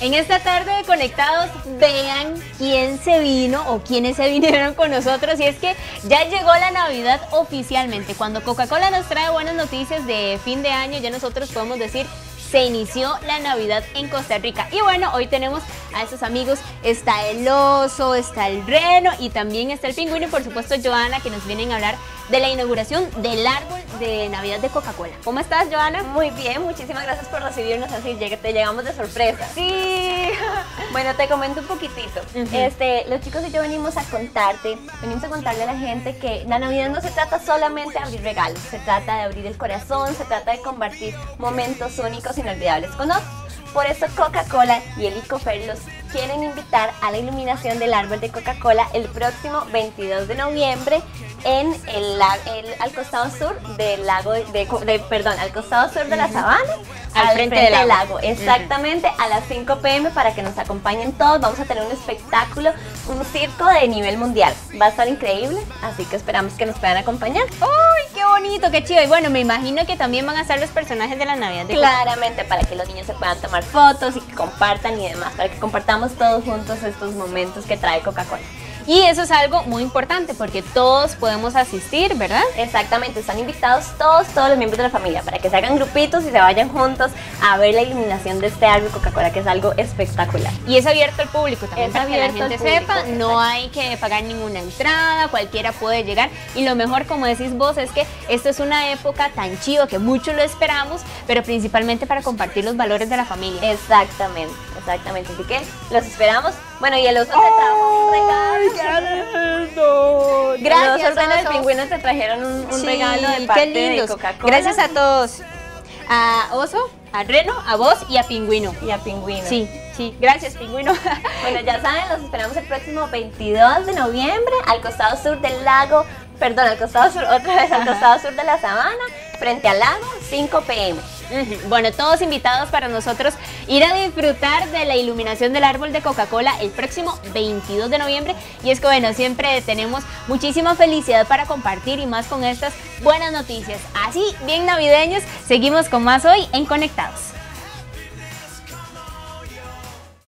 En esta tarde de Conectados, vean quién se vino o quiénes se vinieron con nosotros. Y es que ya llegó la Navidad oficialmente. Cuando Coca-Cola nos trae buenas noticias de fin de año, ya nosotros podemos decir se inició la Navidad en Costa Rica. Y bueno, hoy tenemos a estos amigos, está el oso, está el reno y también está el pingüino y por supuesto Joana que nos vienen a hablar de la inauguración del árbol de Navidad de Coca-Cola. ¿Cómo estás, Joana? Muy bien, muchísimas gracias por recibirnos así, te llegamos de sorpresa. Sí. Bueno, te comento un poquitito. este, los chicos y yo venimos a contarte, venimos a contarle a la gente que la Navidad no se trata solamente de abrir regalos, se trata de abrir el corazón, se trata de compartir momentos únicos, inolvidables con otros. Por eso Coca-Cola y el Icofer los quieren invitar a la iluminación del árbol de Coca-Cola el próximo 22 de noviembre en el, al costado sur del lago de, perdón, al costado sur de la sabana, al, frente, del lago. Exactamente, a las 5 pm para que nos acompañen todos. Vamos a tener un espectáculo, un circo de nivel mundial. Va a estar increíble, así que esperamos que nos puedan acompañar. ¡Uy, qué bonito, qué chido! Y bueno, me imagino que también van a estar los personajes de la Navidad. De Claramente, para que los niños se puedan tomar fotos y que compartan y demás, para que compartamos todos juntos estos momentos que trae Coca-Cola. Y eso es algo muy importante porque todos podemos asistir, ¿verdad? Exactamente, están invitados todos, todos los miembros de la familia para que se hagan grupitos y se vayan juntos a ver la iluminación de este árbol Coca-Cola que es algo espectacular. Y es abierto al público también es para que la gente sepa, no hay que pagar ninguna entrada, cualquiera puede llegar y lo mejor como decís vos es que esto es una época tan chido que mucho lo esperamos, pero principalmente para compartir los valores de la familia. Exactamente, exactamente, así que los esperamos. Bueno, y el oso te trajo Los del pingüino te trajeron un, regalo de parte de Coca-Cola. Gracias a todos. A Oso, a Reno, a vos y a Pingüino. Y a Pingüino. Sí, sí. Gracias, Pingüino. bueno, ya saben, los esperamos el próximo 22 de noviembre al costado sur del lago, perdón, al costado sur, otra vez al costado sur de la sabana, frente al lago, 5 pm. Bueno, todos invitados para nosotros ir a disfrutar de la iluminación del árbol de Coca-Cola el próximo 22 de noviembre. Y es que bueno, siempre tenemos muchísima felicidad para compartir y más con estas buenas noticias. Así, bien navideños, seguimos con más hoy en Conectados.